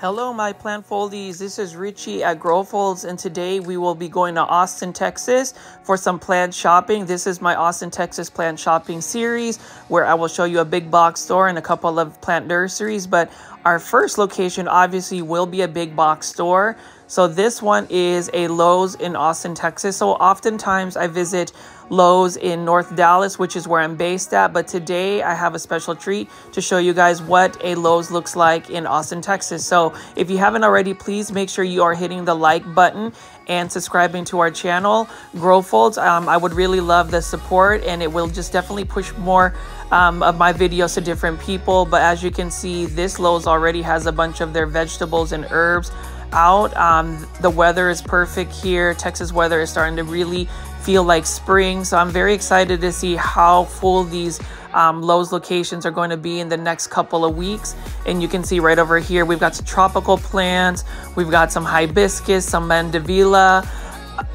Hello, my plant foldies. This is Richie at GrowFolds, and today we will be going to Austin, Texas for some plant shopping. This is my Austin, Texas plant shopping series where I will show you a big box store and a couple of plant nurseries. But our first location obviously will be a big box store. So this one is a Lowe's in Austin, Texas. So oftentimes I visit Lowe's in North Dallas, which is where I'm based at. But today I have a special treat to show you guys what a Lowe's looks like in Austin, Texas. So if you haven't already, please make sure you are hitting the like button and subscribing to our channel, GrowFolds. Um, I would really love the support and it will just definitely push more um, of my videos to different people. But as you can see, this Lowe's already has a bunch of their vegetables and herbs out. Um, the weather is perfect here. Texas weather is starting to really feel like spring. So I'm very excited to see how full these um, Lowe's locations are going to be in the next couple of weeks. And you can see right over here, we've got some tropical plants. We've got some hibiscus, some mandevilla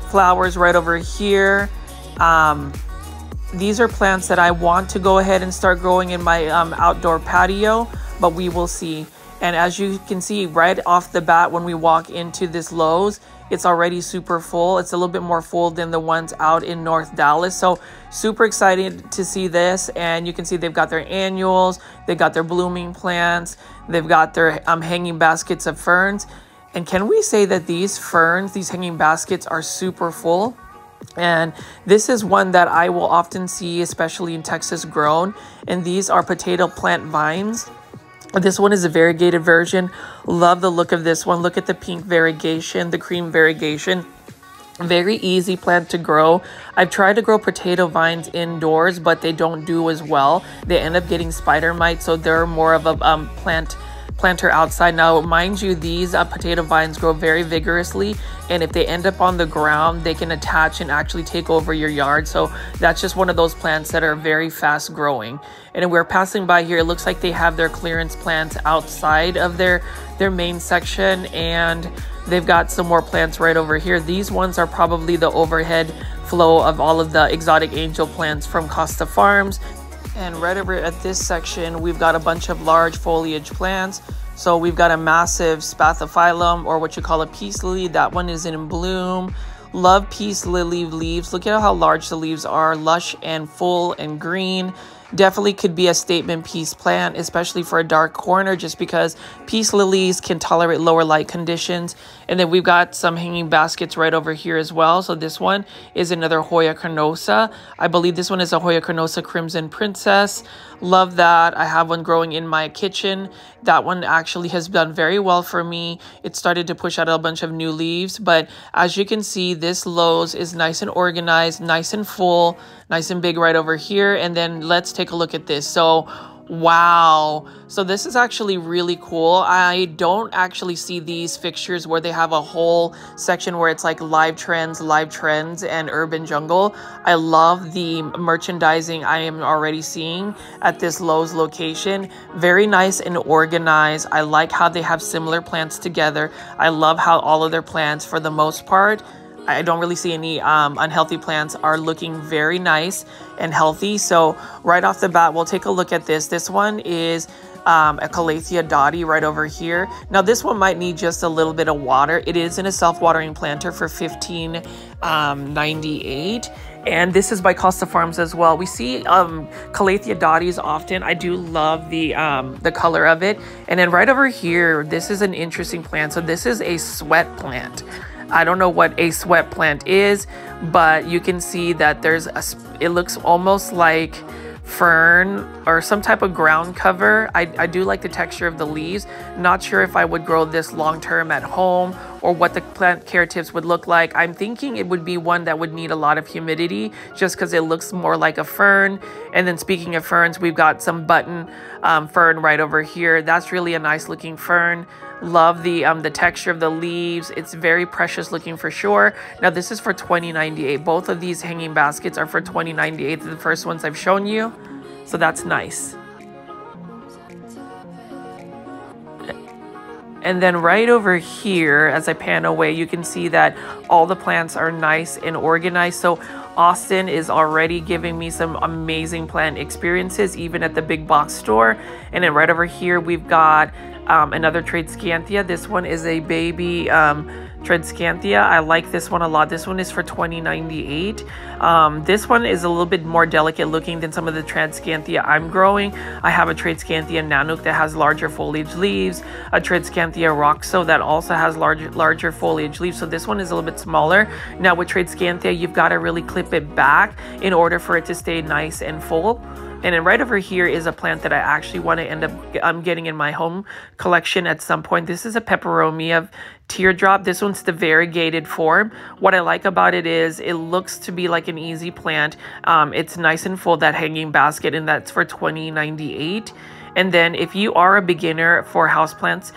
flowers right over here. Um, these are plants that I want to go ahead and start growing in my um, outdoor patio, but we will see. And as you can see right off the bat when we walk into this Lowe's, it's already super full. It's a little bit more full than the ones out in North Dallas. So super excited to see this. And you can see they've got their annuals, they've got their blooming plants, they've got their um, hanging baskets of ferns. And can we say that these ferns, these hanging baskets are super full? And this is one that I will often see, especially in Texas grown. And these are potato plant vines. This one is a variegated version. Love the look of this one. Look at the pink variegation, the cream variegation. Very easy plant to grow. I've tried to grow potato vines indoors, but they don't do as well. They end up getting spider mites, so they're more of a um, plant planter outside. Now, mind you, these uh, potato vines grow very vigorously, and if they end up on the ground, they can attach and actually take over your yard. So that's just one of those plants that are very fast growing. And we're passing by here. It looks like they have their clearance plants outside of their their main section, and they've got some more plants right over here. These ones are probably the overhead flow of all of the exotic angel plants from Costa Farms. And right over at this section, we've got a bunch of large foliage plants. So we've got a massive spathiphyllum, or what you call a peace lily. That one is in bloom. Love peace lily leaves. Look at how large the leaves are, lush and full and green. Definitely could be a statement peace plant, especially for a dark corner, just because peace lilies can tolerate lower light conditions. And then we've got some hanging baskets right over here as well. So this one is another Hoya carnosa. I believe this one is a Hoya carnosa Crimson Princess. Love that. I have one growing in my kitchen. That one actually has done very well for me. It started to push out a bunch of new leaves. But as you can see, this Lowe's is nice and organized, nice and full, nice and big right over here. And then let's take a look at this. So Wow. So this is actually really cool. I don't actually see these fixtures where they have a whole section where it's like live trends, live trends, and urban jungle. I love the merchandising I am already seeing at this Lowe's location. Very nice and organized. I like how they have similar plants together. I love how all of their plants, for the most part, I don't really see any um, unhealthy plants are looking very nice and healthy. So right off the bat, we'll take a look at this. This one is um, a Calathea dotty right over here. Now this one might need just a little bit of water. It is in a self-watering planter for 15.98. Um, and this is by Costa Farms as well. We see um, Calathea dotties often. I do love the um, the color of it. And then right over here, this is an interesting plant. So this is a sweat plant. I don't know what a sweat plant is, but you can see that there's a, it looks almost like fern or some type of ground cover. I, I do like the texture of the leaves. Not sure if I would grow this long term at home or what the plant care tips would look like. I'm thinking it would be one that would need a lot of humidity just because it looks more like a fern. And then speaking of ferns, we've got some button um, fern right over here. That's really a nice looking fern. Love the um, the texture of the leaves. It's very precious looking for sure. Now this is for 20.98. Both of these hanging baskets are for 20.98. The first ones I've shown you. So that's nice. And then right over here, as I pan away, you can see that all the plants are nice and organized. So Austin is already giving me some amazing plant experiences, even at the big box store. And then right over here, we've got um, another Tradescantia. This one is a baby um. I like this one a lot. This one is for 2098. Um, this one is a little bit more delicate looking than some of the Tradescantia I'm growing. I have a Tradescantia Nanouk that has larger foliage leaves, a Tradescantia Roxo that also has larger larger foliage leaves. So this one is a little bit smaller. Now with Tradescantia, you've got to really clip it back in order for it to stay nice and full. And then right over here is a plant that I actually want to end up um, getting in my home collection at some point. This is a peperomia teardrop. This one's the variegated form. What I like about it is it looks to be like an easy plant. Um, it's nice and full, that hanging basket, and that's for 2098 and then if you are a beginner for houseplants,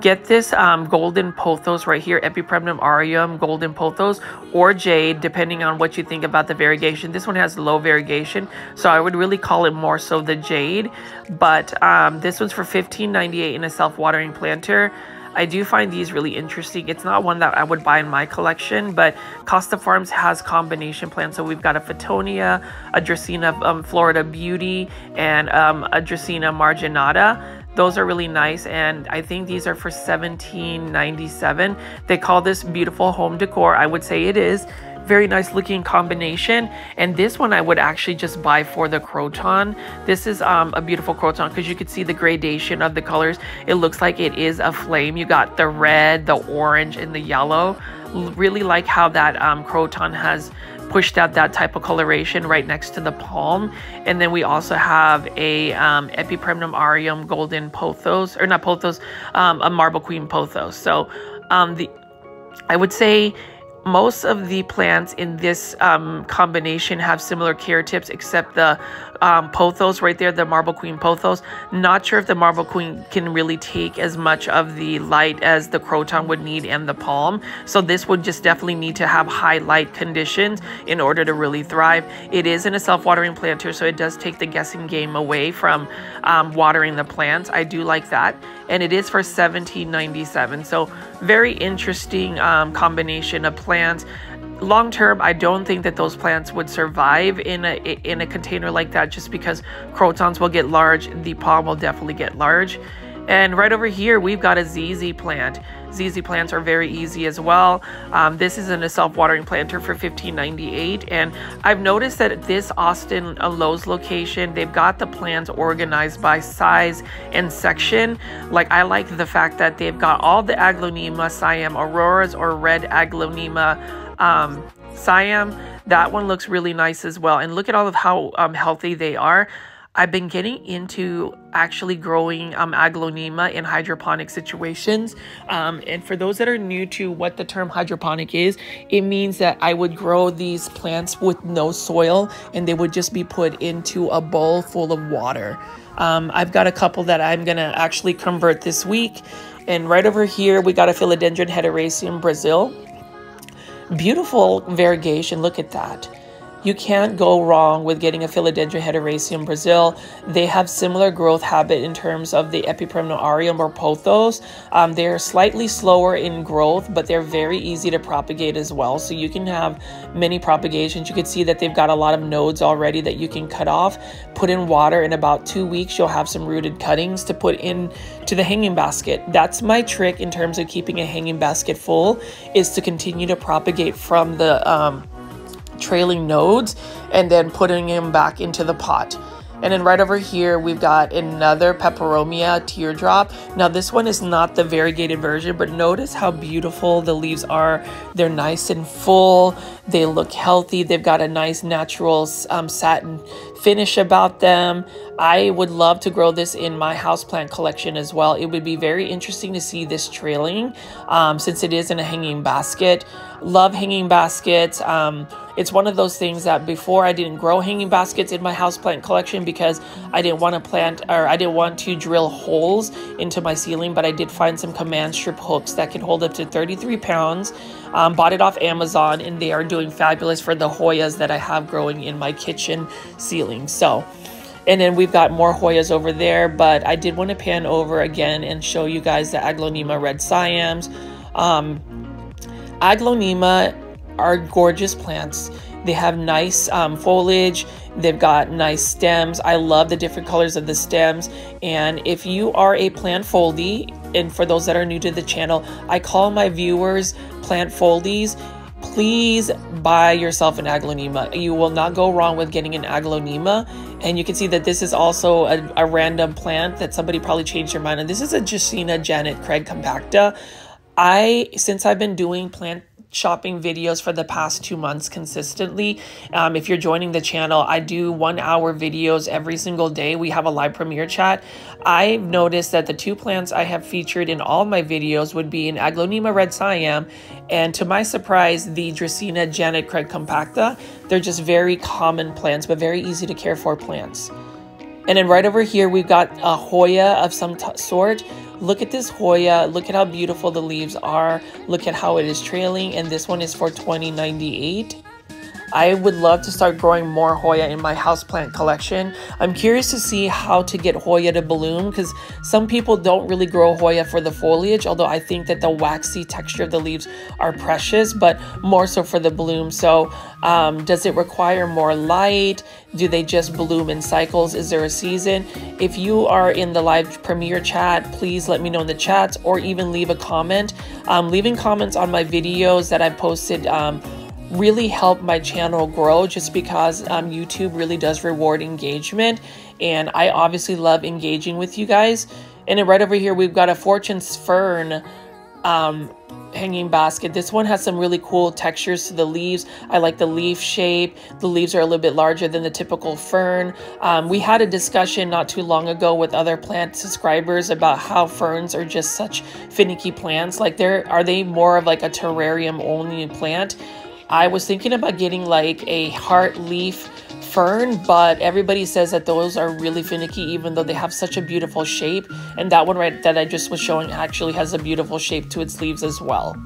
get this um, golden pothos right here, Epipremnum aureum, golden pothos, or jade, depending on what you think about the variegation. This one has low variegation, so I would really call it more so the jade. But um, this one's for $15.98 in a self-watering planter. I do find these really interesting. It's not one that I would buy in my collection, but Costa Farms has combination plants. So we've got a Fittonia, a Dracaena um, Florida Beauty, and um, a Dracaena Marginata. Those are really nice, and I think these are for $17.97. They call this beautiful home decor. I would say it is very nice looking combination. And this one I would actually just buy for the croton. This is um, a beautiful croton because you could see the gradation of the colors. It looks like it is a flame. You got the red the orange and the yellow. Really like how that um, croton has pushed out that type of coloration right next to the palm. And then we also have a um, Epipremnum aureum golden pothos, or not pothos, um, a marble queen pothos. So um, the I would say most of the plants in this um, combination have similar care tips except the um, pothos right there, the marble queen pothos. Not sure if the marble queen can really take as much of the light as the croton would need and the palm. So this would just definitely need to have high light conditions in order to really thrive. It is in a self-watering planter, so it does take the guessing game away from um, watering the plants. I do like that. And it is for 17.97. So very interesting um, combination of plants long term i don't think that those plants would survive in a in a container like that just because crotons will get large the palm will definitely get large and right over here we've got a ZZ plant ZZ plants are very easy as well. Um, this is in a self-watering planter for $15.98 and I've noticed that this Austin uh, Lowe's location, they've got the plants organized by size and section. Like I like the fact that they've got all the Aglaonema Siam Auroras or red Aglaonema um, Siam. That one looks really nice as well. And look at all of how um, healthy they are. I've been getting into actually growing um, aglaonema in hydroponic situations. Um, and for those that are new to what the term hydroponic is, it means that I would grow these plants with no soil and they would just be put into a bowl full of water. Um, I've got a couple that I'm going to actually convert this week. And right over here, we got a Philodendron hederaceum Brazil. Beautiful variegation. Look at that. You can't go wrong with getting a Philodendron hederaceum Brazil. They have similar growth habit in terms of the Epipremnum aureum or pothos. Um, they're slightly slower in growth, but they're very easy to propagate as well. So you can have many propagations. You can see that they've got a lot of nodes already that you can cut off, put in water. In about two weeks, you'll have some rooted cuttings to put in to the hanging basket. That's my trick in terms of keeping a hanging basket full is to continue to propagate from the um, trailing nodes and then putting them back into the pot. And then right over here, we've got another Peperomia teardrop. Now this one is not the variegated version, but notice how beautiful the leaves are. They're nice and full. They look healthy. They've got a nice natural um, satin finish about them. I would love to grow this in my houseplant collection as well. It would be very interesting to see this trailing um, since it is in a hanging basket. Love hanging baskets. Um, it's one of those things that before I didn't grow hanging baskets in my houseplant collection because I didn't want to plant or I didn't want to drill holes into my ceiling, but I did find some command strip hooks that can hold up to 33 pounds. Um, bought it off Amazon and they are doing fabulous for the Hoyas that I have growing in my kitchen ceiling. So, and then we've got more Hoyas over there, but I did want to pan over again and show you guys the Aglaonema Red Siams. Um, Aglaonema are gorgeous plants. They have nice um, foliage. They've got nice stems. I love the different colors of the stems. And if you are a plant foldie, and for those that are new to the channel, I call my viewers plant foldies please buy yourself an aglaonema. You will not go wrong with getting an aglaonema. And you can see that this is also a, a random plant that somebody probably changed their mind. And this is a Dracaena Janet Craig compacta. I, since I've been doing plant shopping videos for the past two months consistently. Um, if you're joining the channel, I do one hour videos every single day. We have a live premiere chat. I've noticed that the two plants I have featured in all my videos would be an Aglaonema red Siam and to my surprise, the Dracaena Janet Craig compacta. They're just very common plants, but very easy to care for plants. And then right over here, we've got a Hoya of some sort. Look at this Hoya. Look at how beautiful the leaves are. Look at how it is trailing. And this one is for 2098. I would love to start growing more Hoya in my houseplant collection. I'm curious to see how to get Hoya to bloom because some people don't really grow Hoya for the foliage, although I think that the waxy texture of the leaves are precious, but more so for the bloom. So um, does it require more light? Do they just bloom in cycles? Is there a season? If you are in the live premiere chat, please let me know in the chats or even leave a comment. Um, leaving comments on my videos that I posted um, really help my channel grow just because um, YouTube really does reward engagement. And I obviously love engaging with you guys. And then right over here, we've got a Fortune's Fern um, hanging basket. This one has some really cool textures to the leaves. I like the leaf shape. The leaves are a little bit larger than the typical fern. Um, we had a discussion not too long ago with other plant subscribers about how ferns are just such finicky plants. Like they're, are they more of like a terrarium only plant? I was thinking about getting like a heart leaf fern, but everybody says that those are really finicky even though they have such a beautiful shape. And that one right that I just was showing actually has a beautiful shape to its leaves as well.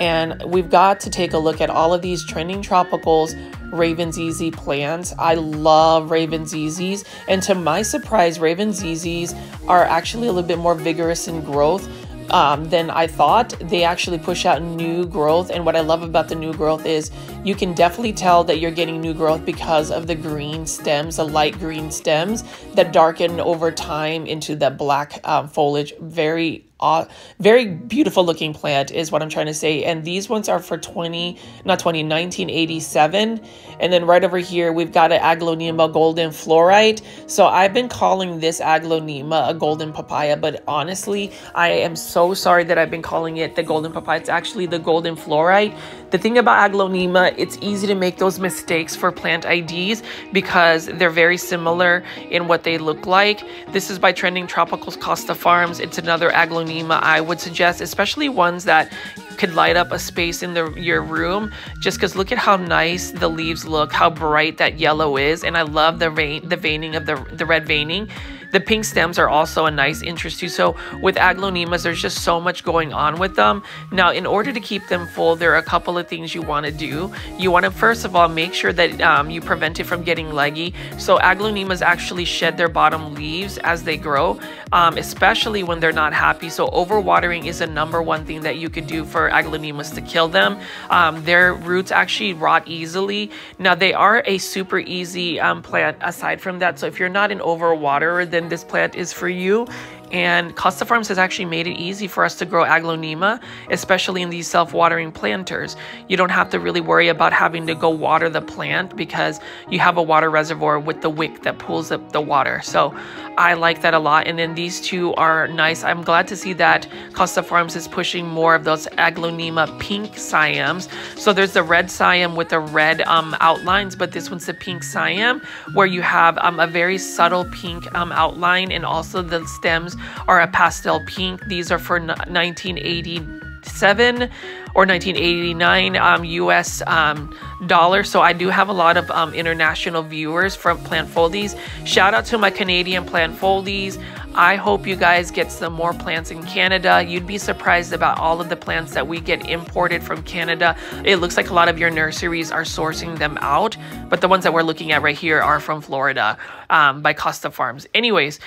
And we've got to take a look at all of these trending tropicals Raven's ZZ plants. I love Raven's ZZs. And to my surprise, Raven's ZZs are actually a little bit more vigorous in growth um, than I thought. They actually push out new growth. And what I love about the new growth is you can definitely tell that you're getting new growth because of the green stems, the light green stems that darken over time into the black um, foliage. Very uh, very beautiful looking plant is what I'm trying to say. And these ones are for 20, not 20, 1987. And then right over here, we've got an Aglaonema golden fluorite. So I've been calling this Aglaonema a golden papaya, but honestly, I am so sorry that I've been calling it the golden papaya. It's actually the golden fluorite. The thing about Aglaonema, it's easy to make those mistakes for plant IDs because they're very similar in what they look like. This is by Trending Tropicals Costa Farms. It's another Aglaonema I would suggest, especially ones that could light up a space in the your room just because look at how nice the leaves look how bright that yellow is and i love the vein the veining of the the red veining the pink stems are also a nice interest too. So with aglaonemas, there's just so much going on with them. Now, in order to keep them full, there are a couple of things you want to do. You want to, first of all, make sure that um, you prevent it from getting leggy. So aglaonemas actually shed their bottom leaves as they grow, um, especially when they're not happy. So overwatering is a number one thing that you could do for aglaonemas to kill them. Um, their roots actually rot easily. Now, they are a super easy um, plant aside from that. So if you're not an overwaterer, then then this plant is for you. And Costa Farms has actually made it easy for us to grow aglaonema, especially in these self-watering planters. You don't have to really worry about having to go water the plant because you have a water reservoir with the wick that pulls up the water. So I like that a lot. And then these two are nice. I'm glad to see that Costa Farms is pushing more of those aglaonema pink Siams. So there's the red Siam with the red um, outlines, but this one's the pink Siam where you have um, a very subtle pink um, outline and also the stems are a pastel pink. These are for 1987 or 1989 um, US um. So I do have a lot of um, international viewers from Plant Foldies. Shout out to my Canadian Plant Foldies. I hope you guys get some more plants in Canada. You'd be surprised about all of the plants that we get imported from Canada. It looks like a lot of your nurseries are sourcing them out, but the ones that we're looking at right here are from Florida um, by Costa Farms. Anyways,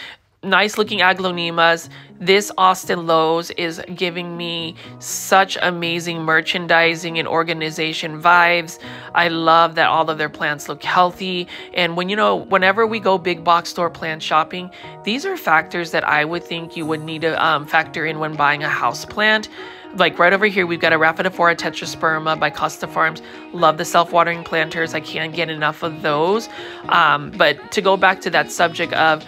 nice looking aglaonemas. This Austin Lowe's is giving me such amazing merchandising and organization vibes. I love that all of their plants look healthy. And when you know, whenever we go big box store plant shopping, these are factors that I would think you would need to um, factor in when buying a house plant like right over here, we've got a Rhaphidophora tetrasperma by Costa Farms. Love the self-watering planters. I can't get enough of those. Um, but to go back to that subject of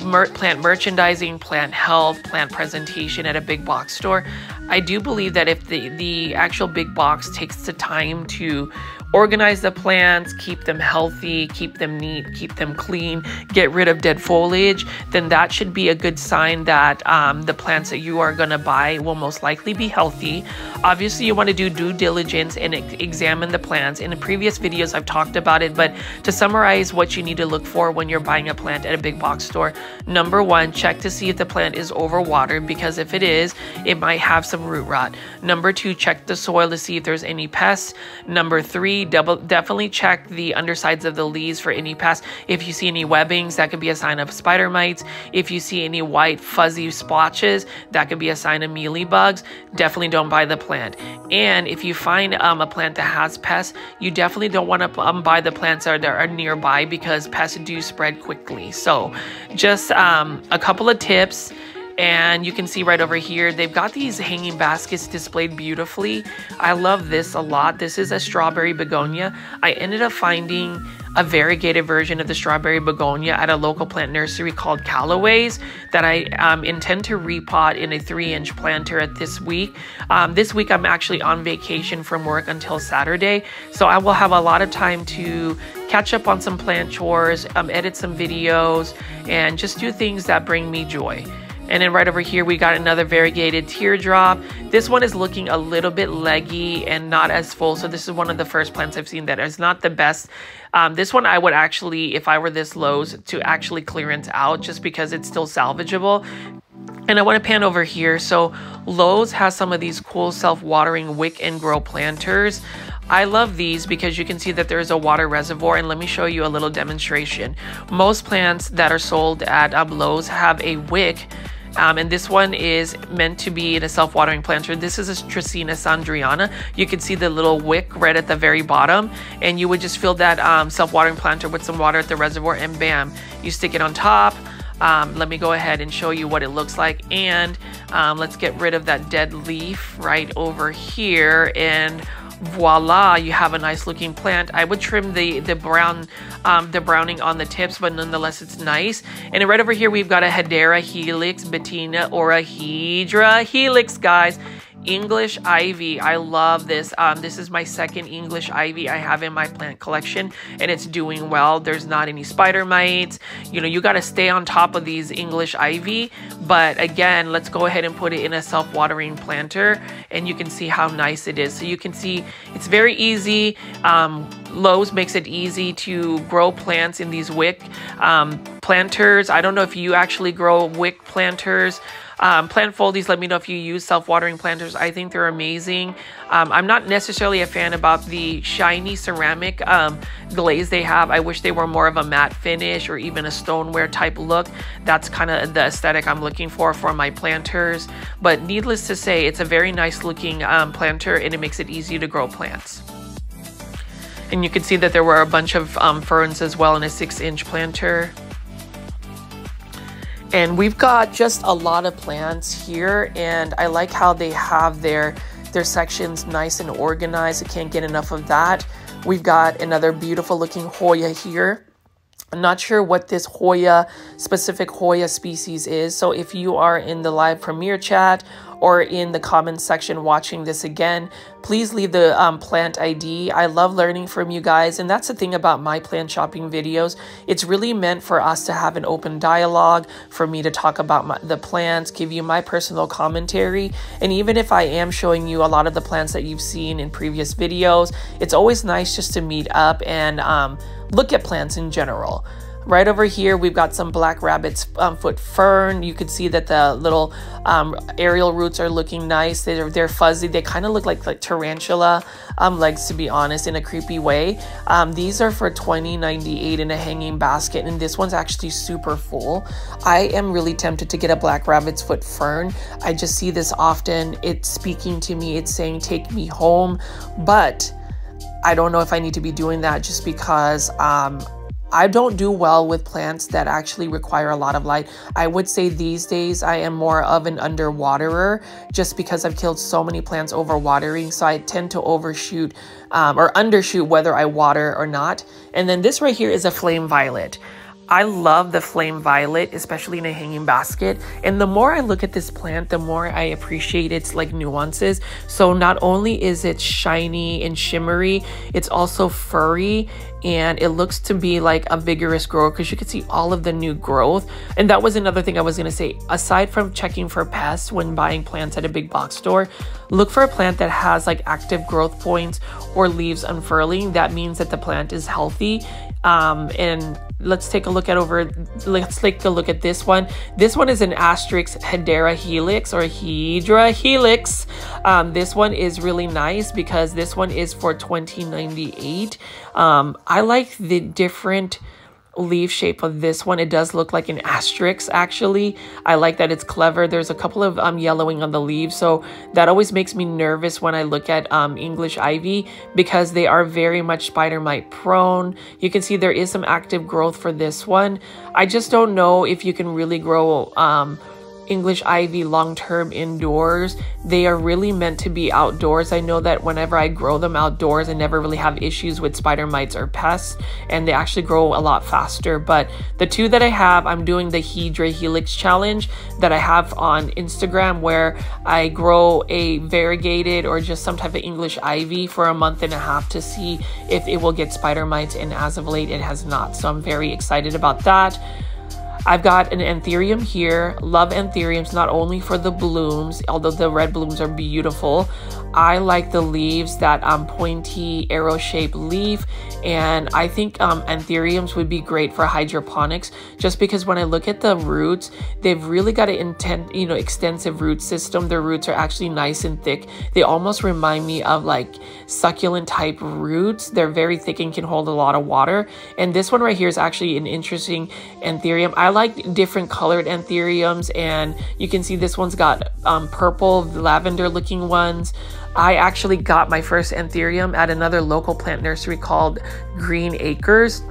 mer plant merchandising, plant health, plant presentation at a big box store, I do believe that if the, the actual big box takes the time to organize the plants, keep them healthy, keep them neat, keep them clean, get rid of dead foliage, then that should be a good sign that um, the plants that you are going to buy will most likely be healthy. Obviously, you want to do due diligence and examine the plants. In the previous videos, I've talked about it, but to summarize what you need to look for when you're buying a plant at a big box store, number one, check to see if the plant is overwatered because if it is, it might have some root rot. Number two, check the soil to see if there's any pests. Number three, double definitely check the undersides of the leaves for any pests. If you see any webbings, that could be a sign of spider mites. If you see any white fuzzy splotches, that could be a sign of mealy bugs. Definitely don't buy the plant. And if you find um, a plant that has pests, you definitely don't want to um, buy the plants that are, nearby because pests do spread quickly. So just um, a couple of tips and you can see right over here, they've got these hanging baskets displayed beautifully. I love this a lot. This is a strawberry begonia. I ended up finding a variegated version of the strawberry begonia at a local plant nursery called Calloway's that I um, intend to repot in a three inch planter at this week. Um, this week I'm actually on vacation from work until Saturday, so I will have a lot of time to catch up on some plant chores, um, edit some videos, and just do things that bring me joy. And then right over here, we got another variegated teardrop. This one is looking a little bit leggy and not as full. So this is one of the first plants I've seen that is not the best. Um, this one I would actually, if I were this Lowe's, to actually clearance out just because it's still salvageable. And I want to pan over here. So Lowe's has some of these cool self-watering wick and grow planters. I love these because you can see that there's a water reservoir and let me show you a little demonstration. Most plants that are sold at um, Lowe's have a wick um, and this one is meant to be in a self-watering planter. This is a Dracaena sandriana. You can see the little wick right at the very bottom. And you would just fill that um, self-watering planter with some water at the reservoir and bam, you stick it on top. Um, let me go ahead and show you what it looks like. And um, let's get rid of that dead leaf right over here. And voila, you have a nice looking plant. I would trim the, the brown, um, the browning on the tips, but nonetheless, it's nice. And right over here, we've got a Hedera Helix Bettina or a Hedra Helix, guys. English ivy. I love this. Um, this is my second English ivy I have in my plant collection and it's doing well. There's not any spider mites. You know, you got to stay on top of these English ivy. But again, let's go ahead and put it in a self-watering planter and you can see how nice it is. So you can see it's very easy. Um, Lowe's makes it easy to grow plants in these wick um, planters. I don't know if you actually grow wick planters. Um, plant foldies, let me know if you use self-watering planters. I think they're amazing. Um, I'm not necessarily a fan about the shiny ceramic um, glaze they have. I wish they were more of a matte finish or even a stoneware type look. That's kind of the aesthetic I'm looking for for my planters. But needless to say, it's a very nice looking um, planter and it makes it easy to grow plants. And you can see that there were a bunch of um, ferns as well in a six inch planter. And we've got just a lot of plants here and I like how they have their their sections nice and organized. I can't get enough of that. We've got another beautiful looking Hoya here. I'm not sure what this Hoya, specific Hoya species is. So if you are in the live premiere chat or in the comments section watching this again, please leave the um, plant ID. I love learning from you guys. And that's the thing about my plant shopping videos. It's really meant for us to have an open dialogue, for me to talk about my, the plants, give you my personal commentary. And even if I am showing you a lot of the plants that you've seen in previous videos, it's always nice just to meet up and um, look at plants in general. Right over here, we've got some black rabbit's um, foot fern. You can see that the little um, aerial roots are looking nice. They're, they're fuzzy. They kind of look like, like tarantula um, legs, to be honest, in a creepy way. Um, these are for $20.98 in a hanging basket, and this one's actually super full. I am really tempted to get a black rabbit's foot fern. I just see this often. It's speaking to me. It's saying, take me home. But I don't know if I need to be doing that just because um, I don't do well with plants that actually require a lot of light. I would say these days I am more of an underwaterer just because I've killed so many plants over watering. So I tend to overshoot um, or undershoot whether I water or not. And then this right here is a flame violet. I love the flame violet, especially in a hanging basket. And the more I look at this plant, the more I appreciate its like nuances. So not only is it shiny and shimmery, it's also furry and it looks to be like a vigorous grower because you can see all of the new growth. And that was another thing I was gonna say. Aside from checking for pests when buying plants at a big box store, look for a plant that has like active growth points or leaves unfurling. That means that the plant is healthy um, and let's take a look at over let's take a look at this one. This one is an Asterix hedera helix or hydra helix. Um, this one is really nice because this one is for 2098 um, i like the different leaf shape of this one. It does look like an asterisk actually. I like that it's clever. There's a couple of um, yellowing on the leaves, so that always makes me nervous when I look at um, English ivy because they are very much spider mite prone. You can see there is some active growth for this one. I just don't know if you can really grow um, English ivy long term indoors. They are really meant to be outdoors. I know that whenever I grow them outdoors, I never really have issues with spider mites or pests, and they actually grow a lot faster. But the two that I have, I'm doing the Hydra Helix challenge that I have on Instagram where I grow a variegated or just some type of English ivy for a month and a half to see if it will get spider mites, and as of late, it has not. So I'm very excited about that. I've got an anthurium here. Love anthuriums not only for the blooms, although the red blooms are beautiful. I like the leaves, that um, pointy arrow-shaped leaf, and I think um, anthuriums would be great for hydroponics just because when I look at the roots, they've really got an intent, you know, extensive root system. Their roots are actually nice and thick. They almost remind me of like succulent type roots. They're very thick and can hold a lot of water. And this one right here is actually an interesting anthurium. I like different colored anthuriums and you can see this one's got um, purple lavender looking ones. I actually got my first anthurium at another local plant nursery called Green Acres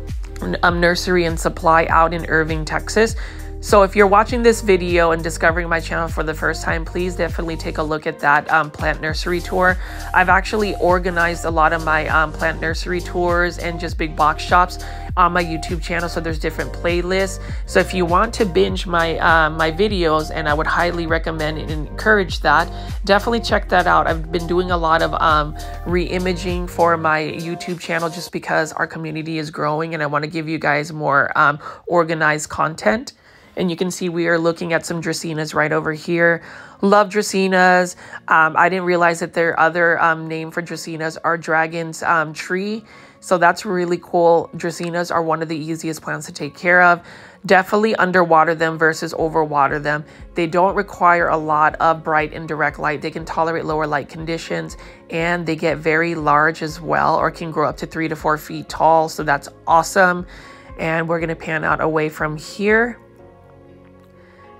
um, Nursery and Supply out in Irving, Texas. So if you're watching this video and discovering my channel for the first time, please definitely take a look at that um, plant nursery tour. I've actually organized a lot of my um, plant nursery tours and just big box shops on my YouTube channel. So there's different playlists. So if you want to binge my uh, my videos, and I would highly recommend and encourage that, definitely check that out. I've been doing a lot of um, re-imaging for my YouTube channel just because our community is growing and I want to give you guys more um, organized content. And you can see we are looking at some Dracaenas right over here. Love Dracaenas. Um, I didn't realize that their other um, name for Dracaenas are Dragon's um, Tree. So that's really cool. Dracaenas are one of the easiest plants to take care of. Definitely underwater them versus overwater them. They don't require a lot of bright and direct light. They can tolerate lower light conditions and they get very large as well or can grow up to three to four feet tall. So that's awesome. And we're gonna pan out away from here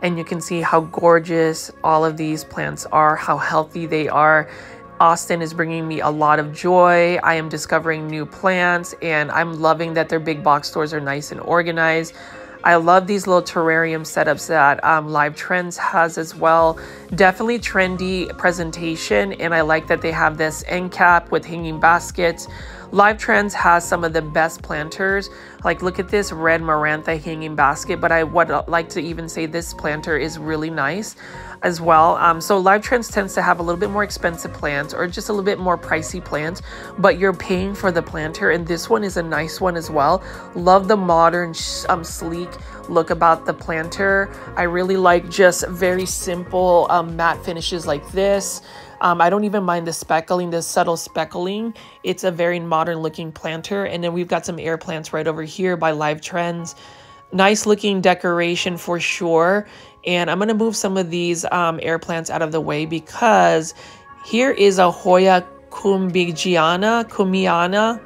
and you can see how gorgeous all of these plants are, how healthy they are. Austin is bringing me a lot of joy. I am discovering new plants and I'm loving that their big box stores are nice and organized. I love these little terrarium setups that um, Live Trends has as well. Definitely trendy presentation and I like that they have this end cap with hanging baskets. Live Trends has some of the best planters. Like look at this red Marantha hanging basket, but I would like to even say this planter is really nice as well. Um, so Live Trends tends to have a little bit more expensive plants or just a little bit more pricey plants, but you're paying for the planter. And this one is a nice one as well. Love the modern, um, sleek look about the planter. I really like just very simple um, matte finishes like this. Um, I don't even mind the speckling, the subtle speckling. It's a very modern looking planter. And then we've got some air plants right over here by Live Trends. nice looking decoration for sure. And I'm going to move some of these um, air plants out of the way because here is a Hoya cumbigiana, cumiana,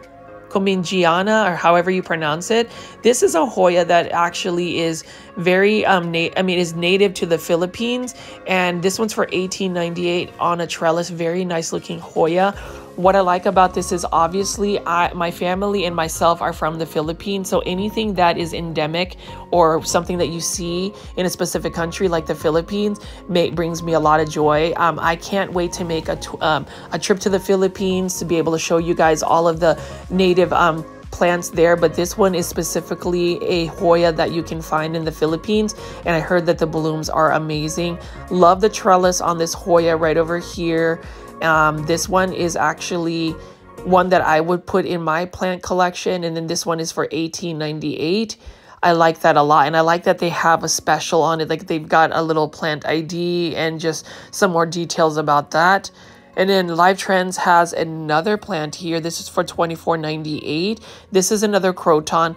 Comingiana, or however you pronounce it. This is a Hoya that actually is very, um, na- I mean, is native to the Philippines. And this one's for 1898 on a trellis. Very nice looking Hoya. What I like about this is obviously I, my family and myself are from the Philippines. So anything that is endemic or something that you see in a specific country like the Philippines may, brings me a lot of joy. Um, I can't wait to make a, um, a trip to the Philippines to be able to show you guys all of the native um, plants there, but this one is specifically a Hoya that you can find in the Philippines. And I heard that the blooms are amazing. Love the trellis on this Hoya right over here. Um, this one is actually one that I would put in my plant collection. And then this one is for 1898. I like that a lot. And I like that they have a special on it. Like they've got a little plant ID and just some more details about that. And then Live Trends has another plant here. This is for 24.98. This is another croton.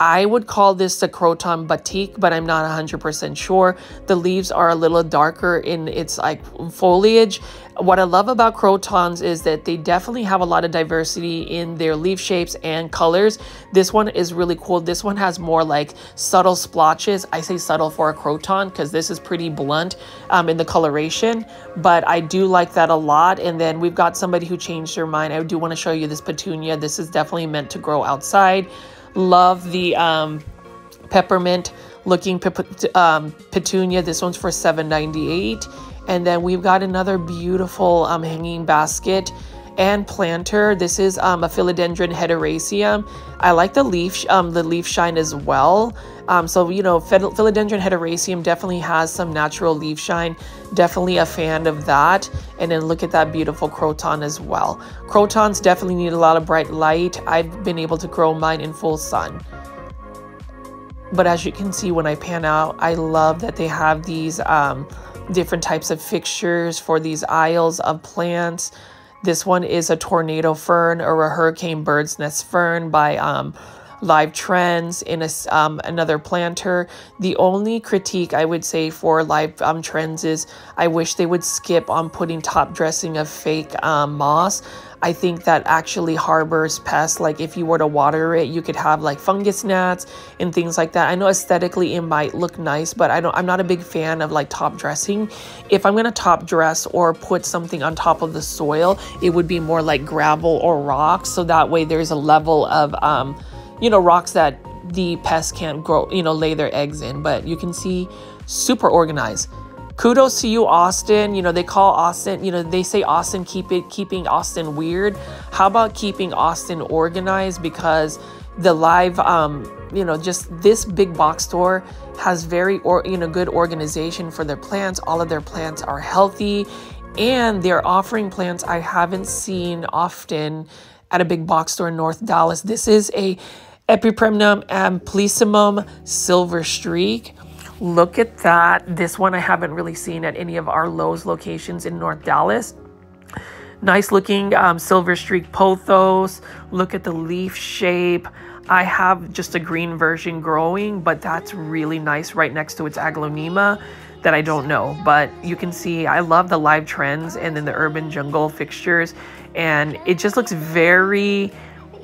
I would call this the Croton Batik, but I'm not 100% sure. The leaves are a little darker in its like foliage. What I love about crotons is that they definitely have a lot of diversity in their leaf shapes and colors. This one is really cool. This one has more like subtle splotches. I say subtle for a croton because this is pretty blunt um, in the coloration, but I do like that a lot. And then we've got somebody who changed their mind. I do want to show you this petunia. This is definitely meant to grow outside. Love the um, peppermint looking um, petunia. This one's for $7.98. And then we've got another beautiful um, hanging basket and planter. This is um, a philodendron hederaceum. I like the leaf, um, the leaf shine as well. Um, so you know, philodendron hederaceum definitely has some natural leaf shine. Definitely a fan of that. And then look at that beautiful croton as well. Crotons definitely need a lot of bright light. I've been able to grow mine in full sun. But as you can see when I pan out, I love that they have these um, different types of fixtures for these aisles of plants. This one is a tornado fern or a hurricane bird's nest fern by um, Live Trends in a, um, another planter. The only critique I would say for Live um, Trends is I wish they would skip on putting top dressing of fake um, moss. I think that actually harbors pests. Like if you were to water it, you could have like fungus gnats and things like that. I know aesthetically it might look nice, but I don't I'm not a big fan of like top dressing. If I'm gonna top dress or put something on top of the soil, it would be more like gravel or rocks. So that way there's a level of um, you know, rocks that the pests can't grow, you know, lay their eggs in. But you can see super organized kudos to you, Austin. You know, they call Austin, you know, they say Austin keep it keeping Austin weird. How about keeping Austin organized? Because the live um, you know, just this big box store has very or you know good organization for their plants. All of their plants are healthy and they're offering plants I haven't seen often at a big box store in North Dallas. This is a Epipremnum amplissimum silver streak. Look at that. This one I haven't really seen at any of our Lowe's locations in North Dallas. Nice looking um, silver streak pothos. Look at the leaf shape. I have just a green version growing, but that's really nice right next to its aglaonema that I don't know. But you can see I love the live trends and then the urban jungle fixtures. And it just looks very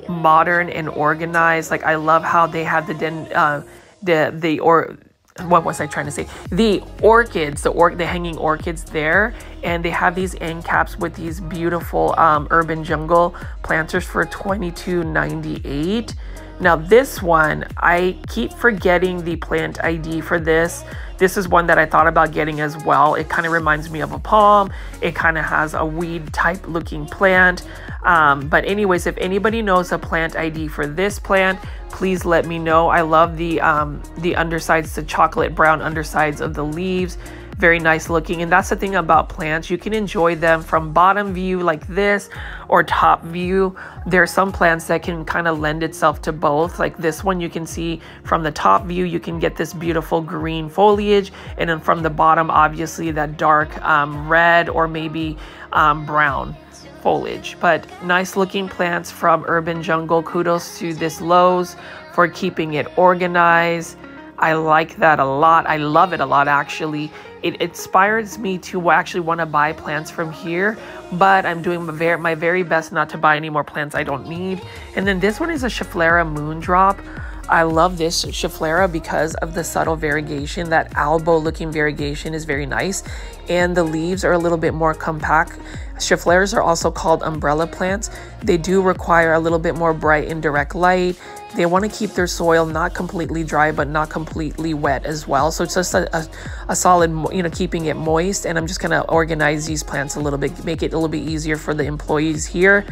modern and organized. Like I love how they have the den, uh, the the or what was I trying to say? The orchids, the or the hanging orchids there, and they have these end caps with these beautiful um, urban jungle planters for twenty two ninety eight. Now this one, I keep forgetting the plant ID for this. This is one that I thought about getting as well. It kind of reminds me of a palm. It kind of has a weed type looking plant. Um, but anyways, if anybody knows a plant ID for this plant, please let me know. I love the um, the undersides, the chocolate brown undersides of the leaves. Very nice looking. And that's the thing about plants. You can enjoy them from bottom view like this or top view. There are some plants that can kind of lend itself to both. Like this one you can see from the top view, you can get this beautiful green foliage. And then from the bottom, obviously that dark um, red or maybe um, brown foliage. But nice looking plants from Urban Jungle. Kudos to this Lowe's for keeping it organized. I like that a lot. I love it a lot, actually. It inspires me to actually want to buy plants from here, but I'm doing my very, my very best not to buy any more plants I don't need. And then this one is a Schefflera Moondrop. I love this Schefflera because of the subtle variegation. That elbow looking variegation is very nice. And the leaves are a little bit more compact. Scheffleras are also called umbrella plants. They do require a little bit more bright and direct light. They want to keep their soil not completely dry, but not completely wet as well. So it's just a, a, a solid, you know, keeping it moist. And I'm just going to organize these plants a little bit, make it a little bit easier for the employees here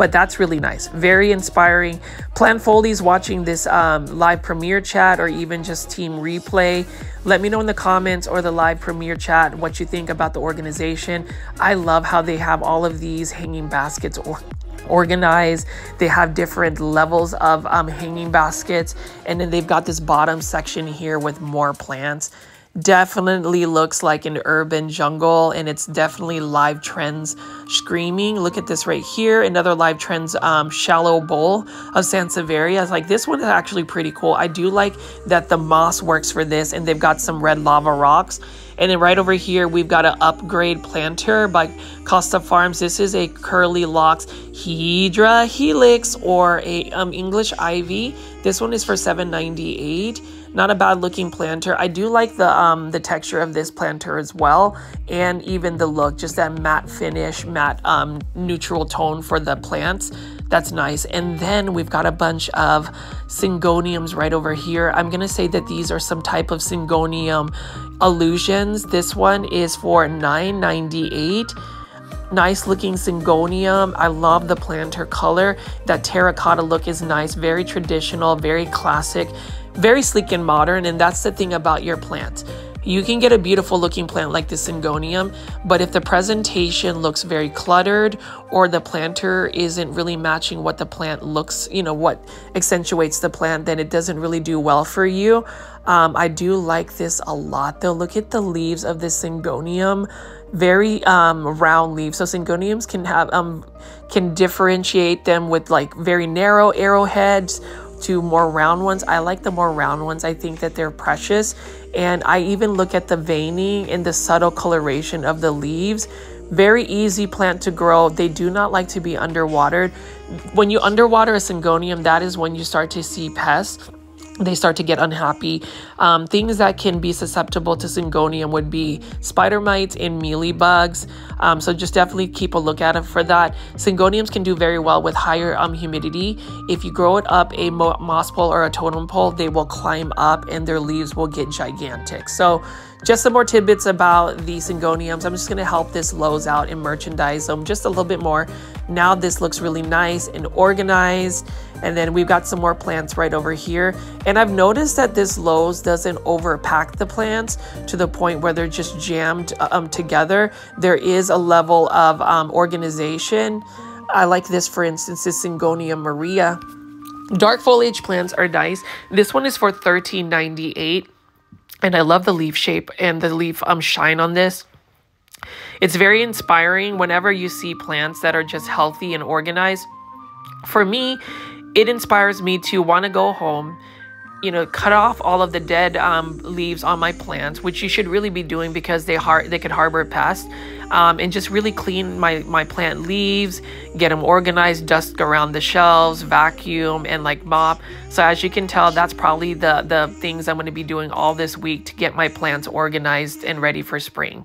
but that's really nice. Very inspiring. Plant Foldies watching this um, live premiere chat or even just team replay. Let me know in the comments or the live premiere chat what you think about the organization. I love how they have all of these hanging baskets or organized. They have different levels of um, hanging baskets. And then they've got this bottom section here with more plants definitely looks like an urban jungle and it's definitely live trends screaming look at this right here another live trends um, shallow bowl of sansevieria like this one is actually pretty cool I do like that the moss works for this and they've got some red lava rocks and then right over here we've got an upgrade planter by Costa Farms this is a curly locks Hydra Helix or a um, English ivy this one is for 798 not a bad looking planter. I do like the um, the texture of this planter as well, and even the look, just that matte finish, matte um, neutral tone for the plants. That's nice. And then we've got a bunch of syngoniums right over here. I'm gonna say that these are some type of syngonium illusions. This one is for 9.98 nice looking syngonium. I love the planter color. That terracotta look is nice, very traditional, very classic very sleek and modern. And that's the thing about your plant. You can get a beautiful looking plant like the Syngonium, but if the presentation looks very cluttered or the planter isn't really matching what the plant looks, you know, what accentuates the plant, then it doesn't really do well for you. Um, I do like this a lot though. Look at the leaves of this Syngonium very um, round leaves. So syngoniums can have um, can differentiate them with like very narrow arrowheads to more round ones. I like the more round ones. I think that they're precious. And I even look at the veining and the subtle coloration of the leaves. Very easy plant to grow. They do not like to be underwatered. When you underwater a syngonium, that is when you start to see pests they start to get unhappy. Um, things that can be susceptible to syngonium would be spider mites and mealybugs. Um, so just definitely keep a look at it for that. Syngoniums can do very well with higher um, humidity. If you grow it up a moss pole or a totem pole, they will climb up and their leaves will get gigantic. So just some more tidbits about the syngoniums. I'm just going to help this Lowe's out and merchandise them just a little bit more. Now this looks really nice and organized. And then we've got some more plants right over here. And I've noticed that this Lowe's doesn't overpack the plants to the point where they're just jammed um, together. There is a level of um, organization. I like this, for instance, this Syngonium Maria. Dark foliage plants are nice. This one is for $13.98 and I love the leaf shape and the leaf um shine on this. It's very inspiring whenever you see plants that are just healthy and organized. For me, it inspires me to want to go home, you know, cut off all of the dead um, leaves on my plants, which you should really be doing because they har- they could harbor pests um, and just really clean my, my plant leaves, get them organized, dust around the shelves, vacuum, and like mop. So as you can tell, that's probably the, the things I'm going to be doing all this week to get my plants organized and ready for spring.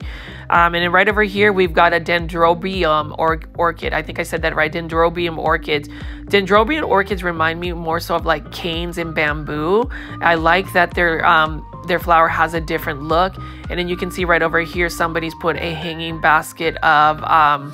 Um, and then right over here, we've got a dendrobium or orchid. I think I said that right, dendrobium orchids. Dendrobium orchids remind me more so of like canes and bamboo. I like that they're um, their flower has a different look. And then you can see right over here, somebody's put a hanging basket of um,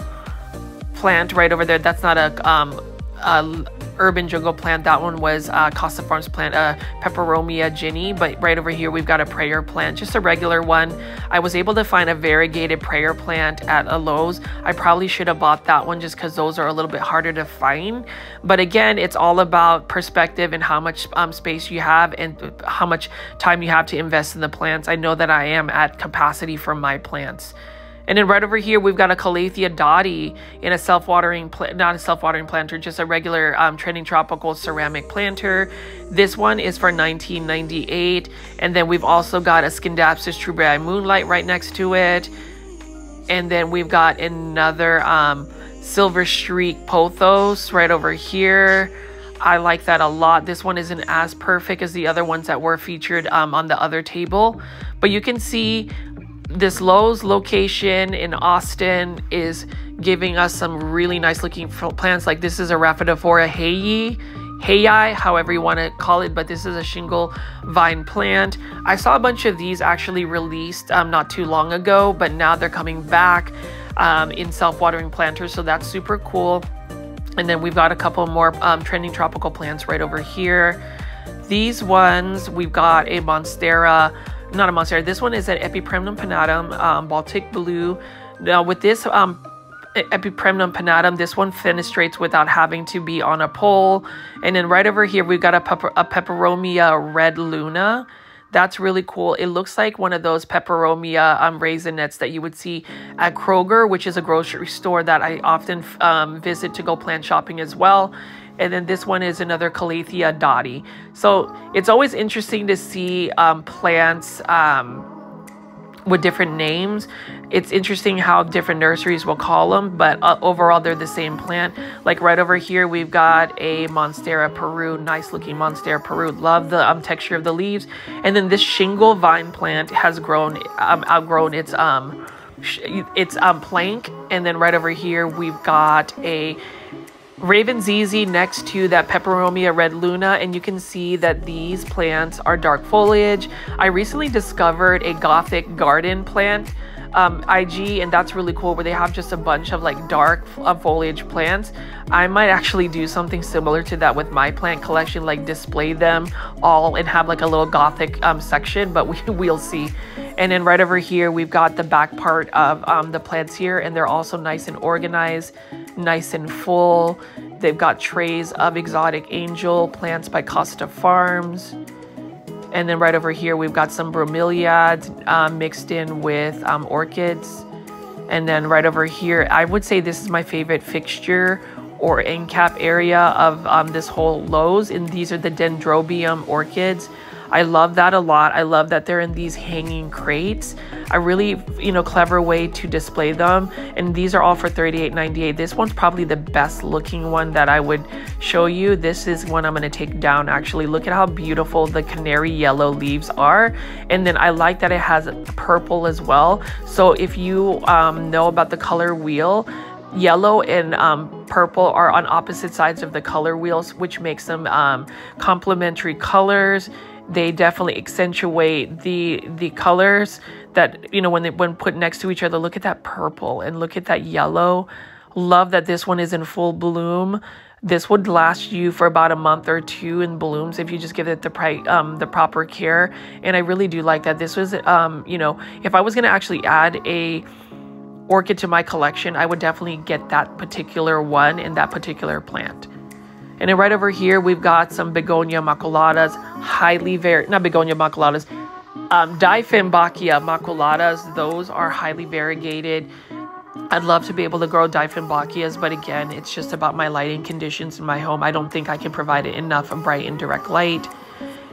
plant right over there. That's not a, um, a urban jungle plant. That one was uh, Costa Farms plant, uh, Peperomia ginny. But right over here, we've got a prayer plant, just a regular one. I was able to find a variegated prayer plant at a Lowe's. I probably should have bought that one just because those are a little bit harder to find. But again, it's all about perspective and how much um, space you have and how much time you have to invest in the plants. I know that I am at capacity for my plants. And then right over here, we've got a Calathea dotty in a self-watering, not a self-watering planter, just a regular um, trending tropical ceramic planter. This one is for 1998. And then we've also got a Scindapsus treubii moonlight right next to it. And then we've got another um, Silver Streak Pothos right over here. I like that a lot. This one isn't as perfect as the other ones that were featured um, on the other table. But you can see this Lowe's location in Austin is giving us some really nice looking plants. Like this is a Rhaphidophora heyi, heyi, however you want to call it, but this is a shingle vine plant. I saw a bunch of these actually released um, not too long ago, but now they're coming back um, in self-watering planters, so that's super cool. And then we've got a couple more um, trending tropical plants right over here. These ones, we've got a Monstera not a monstera. This one is an Epipremnum pinnatum, um, Baltic blue. Now with this um, Epipremnum pinnatum, this one fenestrates without having to be on a pole. And then right over here, we've got a, pepper, a Peperomia red luna. That's really cool. It looks like one of those peperomia um, raisinets that you would see at Kroger, which is a grocery store that I often um, visit to go plant shopping as well and then this one is another Calathea dotty. So it's always interesting to see um, plants um, with different names. It's interesting how different nurseries will call them, but uh, overall they're the same plant. Like right over here, we've got a Monstera Peru, nice looking Monstera Peru. Love the um, texture of the leaves. And then this shingle vine plant has grown, um, outgrown its um, its um, plank. And then right over here, we've got a Raven ZZ next to that Peperomia Red Luna, and you can see that these plants are dark foliage. I recently discovered a Gothic garden plant um, IG, and that's really cool where they have just a bunch of like dark uh, foliage plants. I might actually do something similar to that with my plant collection, like display them all and have like a little Gothic um, section, but we, we'll see. And then right over here, we've got the back part of um, the plants here, and they're also nice and organized nice and full. They've got trays of exotic angel plants by Costa Farms. And then right over here, we've got some bromeliads um, mixed in with um, orchids. And then right over here, I would say this is my favorite fixture or end cap area of um, this whole Lowe's. And these are the Dendrobium orchids. I love that a lot. I love that they're in these hanging crates. A really, you know, clever way to display them. And these are all for $38.98. This one's probably the best looking one that I would show you. This is one I'm going to take down actually. Look at how beautiful the canary yellow leaves are. And then I like that it has purple as well. So if you um, know about the color wheel, yellow and um, purple are on opposite sides of the color wheels, which makes them um, complementary colors they definitely accentuate the the colors that you know when they when put next to each other. Look at that purple and look at that yellow. Love that this one is in full bloom. This would last you for about a month or two in blooms if you just give it the pri- um, the proper care. And i really do like that. This was um, you know if i was going to actually add a orchid to my collection i would definitely get that particular one in that particular plant and then right over here, we've got some Begonia maculatas, highly very, not Begonia maculatas, um, maculatas. Those are highly variegated. I'd love to be able to grow Dieffenbachias, but again, it's just about my lighting conditions in my home. I don't think I can provide it enough bright and direct light.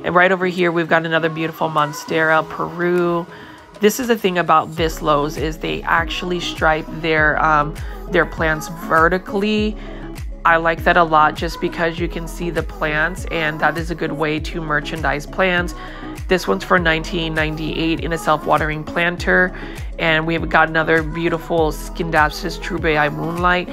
And right over here, we've got another beautiful Monstera Peru. This is the thing about this Lowe's is they actually stripe their um, their plants vertically I like that a lot just because you can see the plants and that is a good way to merchandise plants. This one's for 1998 in a self-watering planter and we've got another beautiful Scindapsus treubii moonlight.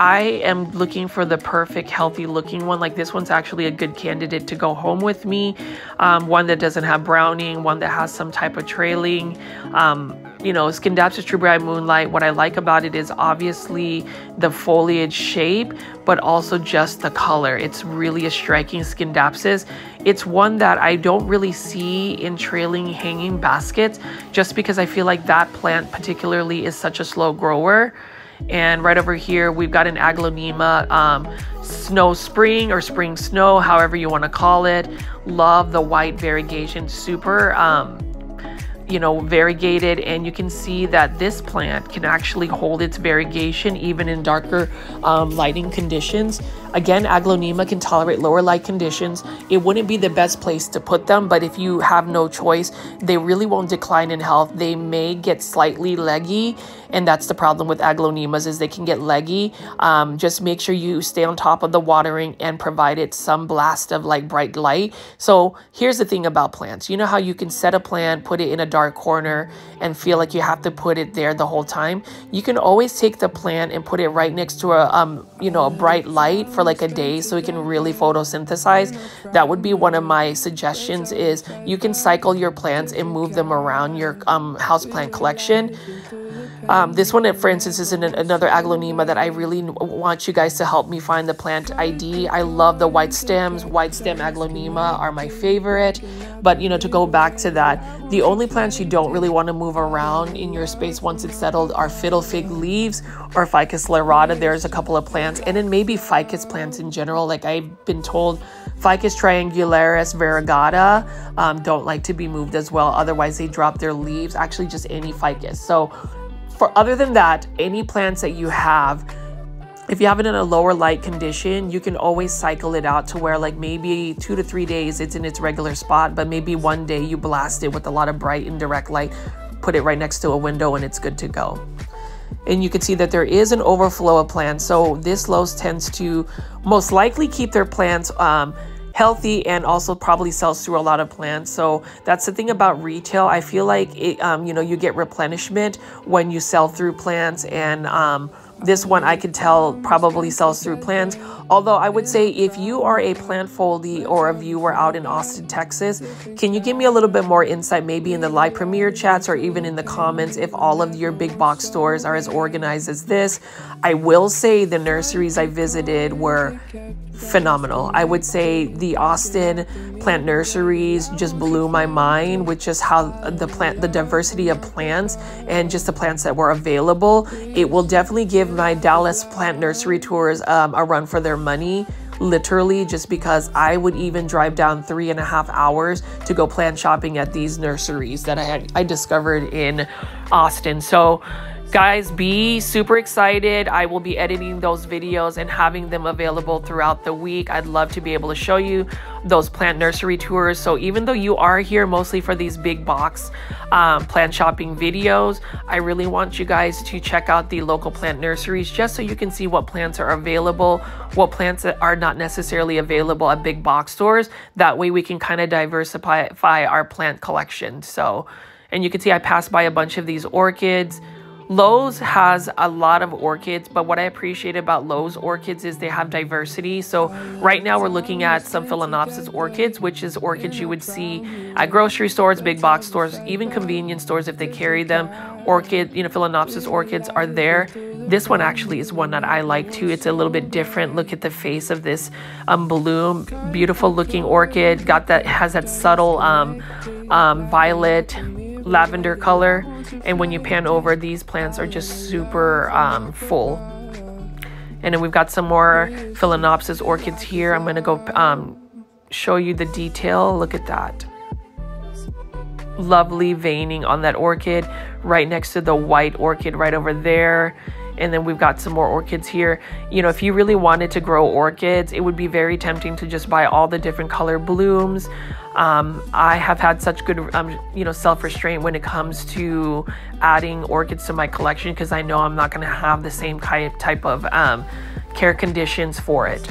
I am looking for the perfect healthy looking one. Like this one's actually a good candidate to go home with me. Um, one that doesn't have browning, one that has some type of trailing. Um, you know, Scindapsus treubii moonlight, what I like about it is obviously the foliage shape, but also just the color. It's really a striking Scindapsus. It's one that I don't really see in trailing hanging baskets just because I feel like that plant particularly is such a slow grower. And right over here, we've got an Aglaonema um, snow spring or spring snow, however you want to call it. Love the white variegation, super um, you know, variegated, and you can see that this plant can actually hold its variegation even in darker um, lighting conditions. Again, aglaonema can tolerate lower light conditions. It wouldn't be the best place to put them, but if you have no choice, they really won't decline in health. They may get slightly leggy, and that's the problem with aglaonemas is they can get leggy. Um, just make sure you stay on top of the watering and provide it some blast of like bright light. So here's the thing about plants. You know how you can set a plant, put it in a dark corner, and feel like you have to put it there the whole time? You can always take the plant and put it right next to a um, you know a bright light for like a day so it can really photosynthesize. That would be one of my suggestions is you can cycle your plants and move them around your um, house plant collection. Um, this one, for instance, is an, another aglaonema that I really want you guys to help me find the plant ID. I love the white stems. White stem aglaonema are my favorite. But, you know, to go back to that, the only plants you don't really want to move around in your space once it's settled are fiddle fig leaves or ficus lyrata. There's a couple of plants. And then maybe ficus plants in general. Like I've been told Ficus triangularis variegata um, don't like to be moved as well. Otherwise, they drop their leaves. Actually, just any ficus. So for other than that, any plants that you have, if you have it in a lower light condition, you can always cycle it out to where like maybe two to three days it's in its regular spot, but maybe one day you blast it with a lot of bright indirect light, put it right next to a window and it's good to go. And you can see that there is an overflow of plants. So this Lowe's tends to most likely keep their plants um, healthy and also probably sells through a lot of plants. So that's the thing about retail. I feel like it, um, you know, you get replenishment when you sell through plants and um, this one I could tell probably sells through plants. Although I would say if you are a plant foldie or a viewer out in Austin, Texas, can you give me a little bit more insight maybe in the live premiere chats or even in the comments if all of your big box stores are as organized as this? I will say the nurseries I visited were phenomenal. I would say the Austin plant nurseries just blew my mind with just how the plant, the diversity of plants and just the plants that were available. It will definitely give my Dallas plant nursery tours um, a run for their money literally just because I would even drive down three and a half hours to go plant shopping at these nurseries that I had I discovered in Austin. So Guys, be super excited. I will be editing those videos and having them available throughout the week. I'd love to be able to show you those plant nursery tours. So even though you are here mostly for these big box um, plant shopping videos, I really want you guys to check out the local plant nurseries just so you can see what plants are available, what plants that are not necessarily available at big box stores. That way we can kind of diversify our plant collection. So, and you can see I passed by a bunch of these orchids. Lowe's has a lot of orchids, but what I appreciate about Lowe's orchids is they have diversity. So right now we're looking at some Phalaenopsis orchids, which is orchids you would see at grocery stores, big box stores, even convenience stores if they carry them. Orchid, you know, Phalaenopsis orchids are there. This one actually is one that I like too. It's a little bit different. Look at the face of this um, bloom. Beautiful looking orchid. Got that, has that subtle um, um, violet lavender color. And when you pan over, these plants are just super um, full. And then we've got some more Phalaenopsis orchids here. I'm going to go um, show you the detail. Look at that. Lovely veining on that orchid right next to the white orchid right over there and then we've got some more orchids here. You know, if you really wanted to grow orchids, it would be very tempting to just buy all the different color blooms. Um, I have had such good, um, you know, self-restraint when it comes to adding orchids to my collection because I know I'm not going to have the same type of um, care conditions for it.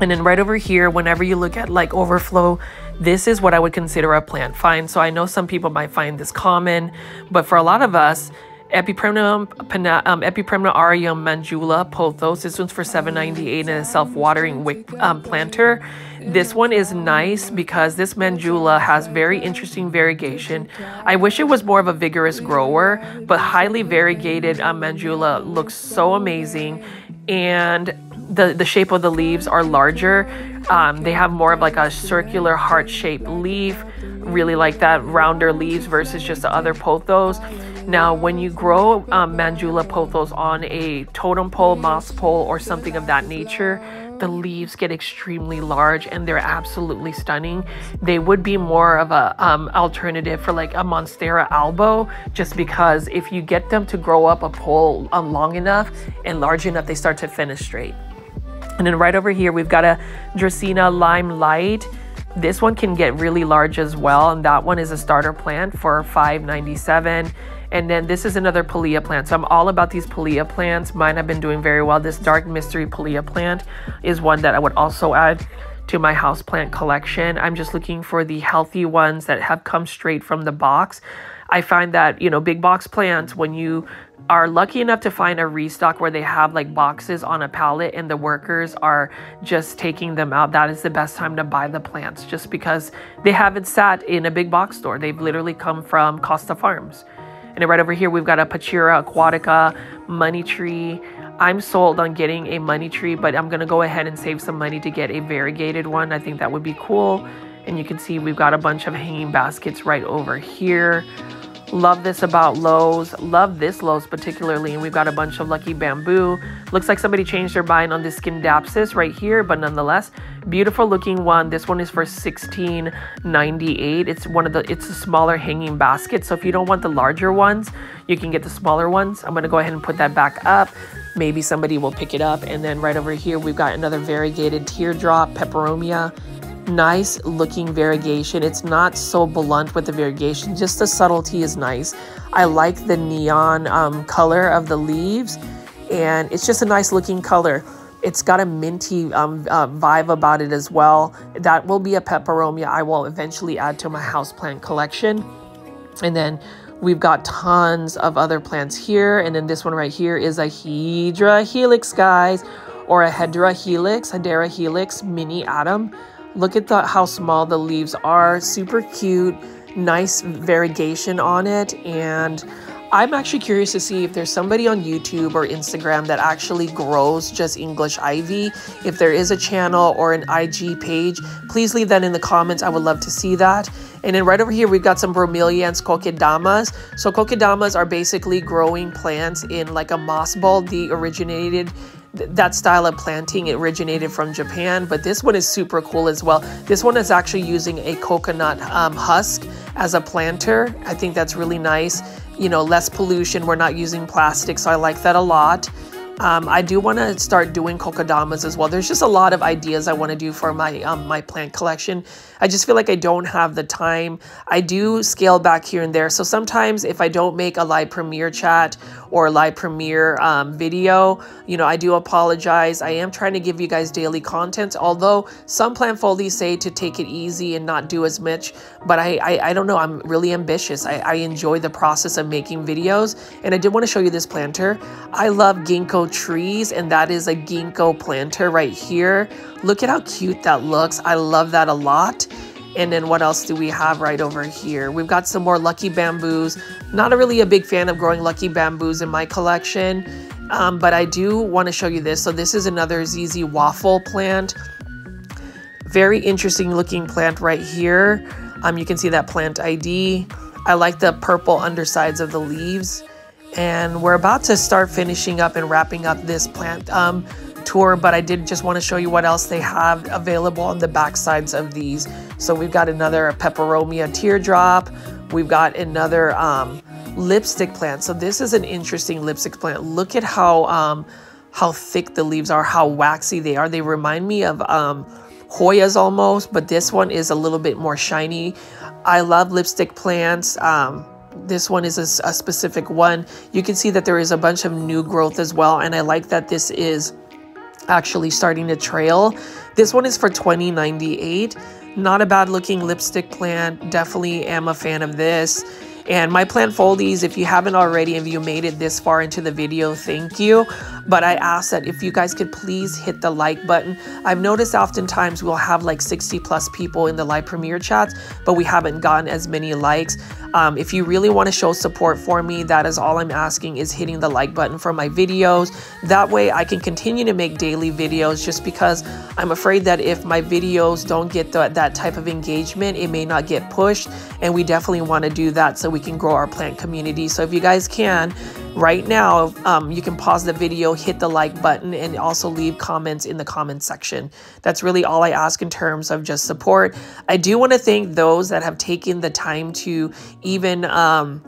And then right over here, whenever you look at like overflow, this is what I would consider a plant find. So I know some people might find this common, but for a lot of us, Epipremna, um, Epipremna aureum Manjula pothos. This one's for 7.98 and a self-watering wick um, planter. This one is nice because this Manjula has very interesting variegation. I wish it was more of a vigorous grower, but highly variegated um, looks so amazing. And the, the shape of the leaves are larger. Um, they have more of like a circular heart-shaped leaf. Really like that rounder leaves versus just the other pothos Now, when you grow um, Manjula pothos on a totem pole, moss pole, or something of that nature, the leaves get extremely large and they're absolutely stunning. They would be more of a um, alternative for like a Monstera albo, just because if you get them to grow up a pole um, long enough and large enough, they start to fenestrate. And then right over here, we've got a Dracaena Lime Light. This one can get really large as well, and that one is a starter plant for 597. And then this is another Pilea plant. So I'm all about these Pilea plants. Mine have been doing very well. This Dark Mystery Pilea plant is one that I would also add to my houseplant collection. I'm just looking for the healthy ones that have come straight from the box. I find that, you know, big box plants, when you are lucky enough to find a restock where they have like boxes on a pallet and the workers are just taking them out, that is the best time to buy the plants just because they haven't sat in a big box store. They've literally come from Costa Farms. And right over here, we've got a Pachira aquatica money tree. I'm sold on getting a money tree, but I'm going to go ahead and save some money to get a variegated one. I think that would be cool. And you can see we've got a bunch of hanging baskets right over here. Love this about Lowe's. Love this Lowe's particularly. And we've got a bunch of Lucky Bamboo. Looks like somebody changed their mind on this Scindapsus right here, but nonetheless, beautiful looking one. This one is for $16.98. It's one of the, it's a smaller hanging basket. So if you don't want the larger ones, you can get the smaller ones. I'm gonna go ahead and put that back up. Maybe somebody will pick it up. And then right over here, we've got another variegated teardrop peperomia nice looking variegation. It's not so blunt with the variegation, just the subtlety is nice. I like the neon um, color of the leaves and it's just a nice looking color. It's got a minty um, uh, vibe about it as well. That will be a peperomia I will eventually add to my houseplant collection. And then we've got tons of other plants here. And then this one right here is a Hedra helix, guys, or a Hedra helix, Hedera helix mini Adam. Look at the, how small the leaves are. Super cute, nice variegation on it. And I'm actually curious to see if there's somebody on YouTube or Instagram that actually grows just English ivy. If there is a channel or an IG page, please leave that in the comments. I would love to see that. And then right over here, we've got some bromeliads kokedamas. So kokedamas are basically growing plants in like a moss ball. The originated that style of planting originated from Japan, but this one is super cool as well. This one is actually using a coconut um, husk as a planter. I think that's really nice. You know, less pollution. We're not using plastic, so I like that a lot. Um, I do want to start doing kokedamas as well. There's just a lot of ideas I want to do for my um, my plant collection. I just feel like I don't have the time. I do scale back here and there. So sometimes if I don't make a live premiere chat or a live premiere um, video. You know, I do apologize. I am trying to give you guys daily content, although some plant foldies say to take it easy and not do as much. But I, I, I don't know. I'm really ambitious. I, I enjoy the process of making videos. And I did want to show you this planter. I love ginkgo trees, and that is a ginkgo planter right here. Look at how cute that looks. I love that a lot. And then what else do we have right over here? We've got some more lucky bamboos. Not a really a big fan of growing lucky bamboos in my collection, um, but I do want to show you this. So this is another ZZ waffle plant. Very interesting looking plant right here. Um, you can see that plant ID. I like the purple undersides of the leaves. And we're about to start finishing up and wrapping up this plant um, tour, but I did just want to show you what else they have available on the back sides of these. So we've got another peperomia teardrop. We've got another um, lipstick plant. So this is an interesting lipstick plant. Look at how um, how thick the leaves are, how waxy they are. They remind me of um, Hoyas almost, but this one is a little bit more shiny. I love lipstick plants. Um, this one is a, a specific one. You can see that there is a bunch of new growth as well. And I like that this is actually starting to trail. This one is for 2098. Not a bad looking lipstick plant. Definitely am a fan of this. And my plant foldies, if you haven't already, if you made it this far into the video, thank you. But I ask that if you guys could please hit the like button. I've noticed oftentimes we'll have like 60 plus people in the live premiere chats, but we haven't gotten as many likes. Um, if you really want to show support for me, that is all I'm asking is hitting the like button for my videos. That way I can continue to make daily videos just because I'm afraid that if my videos don't get the, that type of engagement, it may not get pushed. And we definitely want to do that so we can grow our plant community. So if you guys can, right now, um, you can pause the video, hit the like button, and also leave comments in the comment section. That's really all I ask in terms of just support. I do want to thank those that have taken the time to even um,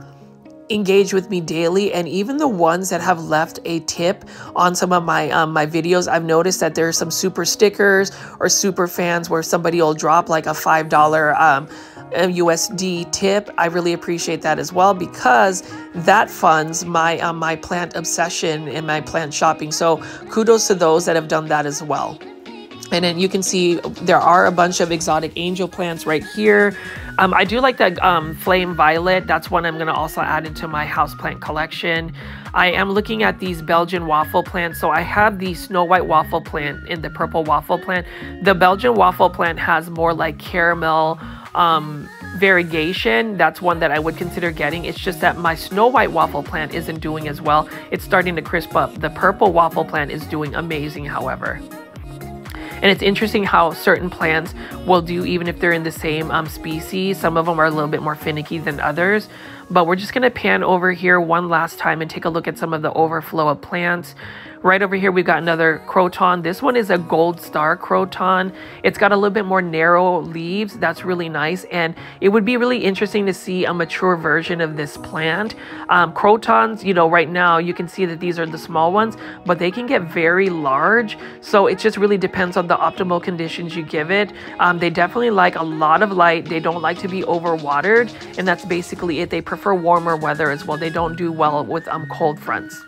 engage with me daily and even the ones that have left a tip on some of my um, my videos i've noticed that there's some super stickers or super fans where somebody will drop like a five dollar um, USD tip. I really appreciate that as well because that funds my um, my plant obsession and my plant shopping. So kudos to those that have done that as well. And then you can see there are a bunch of exotic angel plants right here. Um, I do like that um, flame violet. That's one I'm going to also add into my houseplant collection. I am looking at these Belgian waffle plants. So I have the snow white waffle plant in the purple waffle plant. The Belgian waffle plant has more like caramel um, variegation. That's one that I would consider getting. It's just that my snow white waffle plant isn't doing as well. It's starting to crisp up. The purple waffle plant is doing amazing, however. And it's interesting how certain plants will do even if they're in the same um, species. Some of them are a little bit more finicky than others. But we're just going to pan over here one last time and take a look at some of the overflow of plants. Right over here, we've got another croton. This one is a gold star croton. It's got a little bit more narrow leaves. That's really nice. And it would be really interesting to see a mature version of this plant. Um, crotons, you know, right now you can see that these are the small ones, but they can get very large. So it just really depends on the optimal conditions you give it. Um, they definitely like a lot of light. They don't like to be overwatered. And that's basically it. They prefer warmer weather as well. They don't do well with um, cold fronts.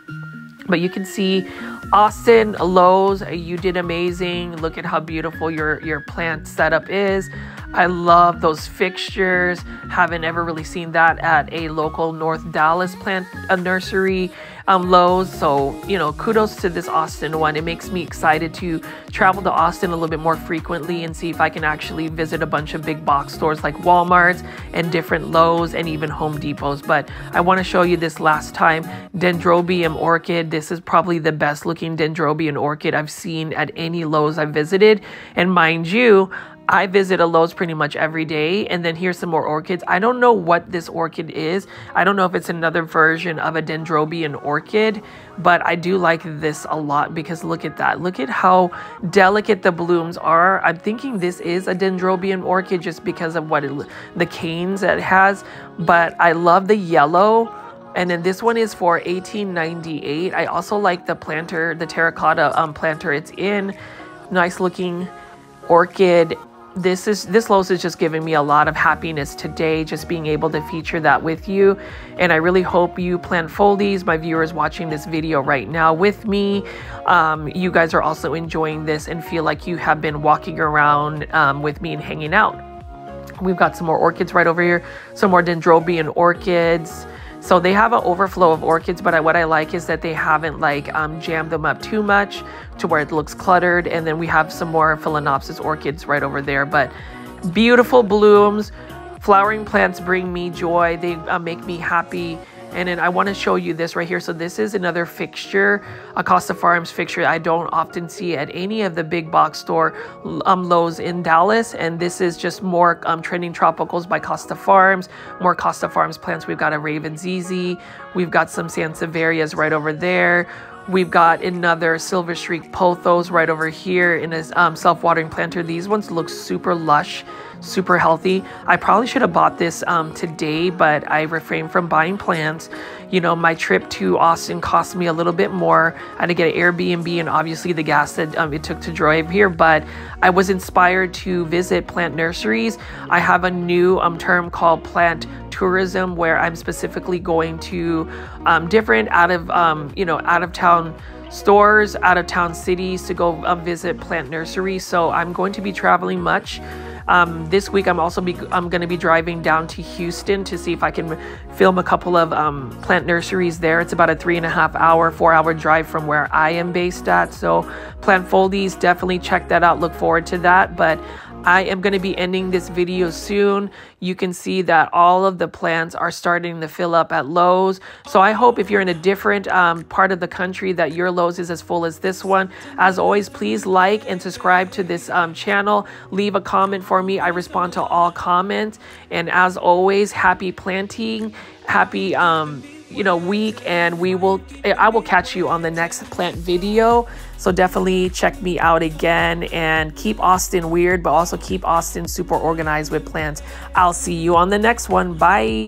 But you can see Austin Lowe's, you did amazing. Look at how beautiful your, your plant setup is. I love those fixtures. Haven't ever really seen that at a local North Dallas plant a nursery um, Lowe's. So, you know, kudos to this Austin one. It makes me excited to travel to Austin a little bit more frequently and see if I can actually visit a bunch of big box stores like Walmart's and different Lowe's and even Home Depots. But I want to show you this last time Dendrobium orchid. This is probably the best looking Dendrobium orchid I've seen at any Lowe's I've visited. And mind you, I visit a Lowe's pretty much every day, and then here's some more orchids. I don't know what this orchid is. I don't know if it's another version of a Dendrobium orchid, but I do like this a lot because look at that. Look at how delicate the blooms are. I'm thinking this is a Dendrobium orchid just because of what it, the canes that it has, but I love the yellow. And then this one is for 1898. I also like the planter, the terracotta um, planter it's in. Nice looking orchid this is this Lowe's is just giving me a lot of happiness today just being able to feature that with you. And I really hope you plant foldies. My viewers watching this video right now with me. Um, you guys are also enjoying this and feel like you have been walking around um, with me and hanging out. We've got some more orchids right over here some more dendrobium orchids so they have an overflow of orchids, but I, what I like is that they haven't like um, jammed them up too much to where it looks cluttered. And then we have some more Phalaenopsis orchids right over there. But beautiful blooms. Flowering plants bring me joy. They uh, make me happy. And then I want to show you this right here. So this is another fixture, a Costa Farms fixture. I don't often see at any of the big box store um, Lowe's in Dallas. And this is just more um, trending tropicals by Costa Farms, more Costa Farms plants. We've got a Raven ZZ. We've got some Sansevierias right over there. We've got another Silver Streak Pothos right over here in a um, self-watering planter. These ones look super lush super healthy. I probably should have bought this um, today, but I refrained from buying plants. You know, my trip to Austin cost me a little bit more. I had to get an Airbnb and obviously the gas that um, it took to drive here, but I was inspired to visit plant nurseries. I have a new um, term called plant tourism where I'm specifically going to um, different out of, um, you know, out of town stores, out of town cities to go uh, visit plant nurseries. So I'm going to be traveling much. Um, this week, I'm also be, I'm going to be driving down to Houston to see if I can film a couple of um, plant nurseries there. It's about a three and a half hour, four hour drive from where I am based at. So, Plant Foldies, definitely check that out. Look forward to that. But I am going to be ending this video soon. You can see that all of the plants are starting to fill up at Lowe's. So I hope if you're in a different um, part of the country that your Lowe's is as full as this one. As always, please like and subscribe to this um, channel. Leave a comment for me. I respond to all comments. And as always, happy planting. Happy... Um, you know week and we will i will catch you on the next plant video so definitely check me out again and keep austin weird but also keep austin super organized with plants i'll see you on the next one. Bye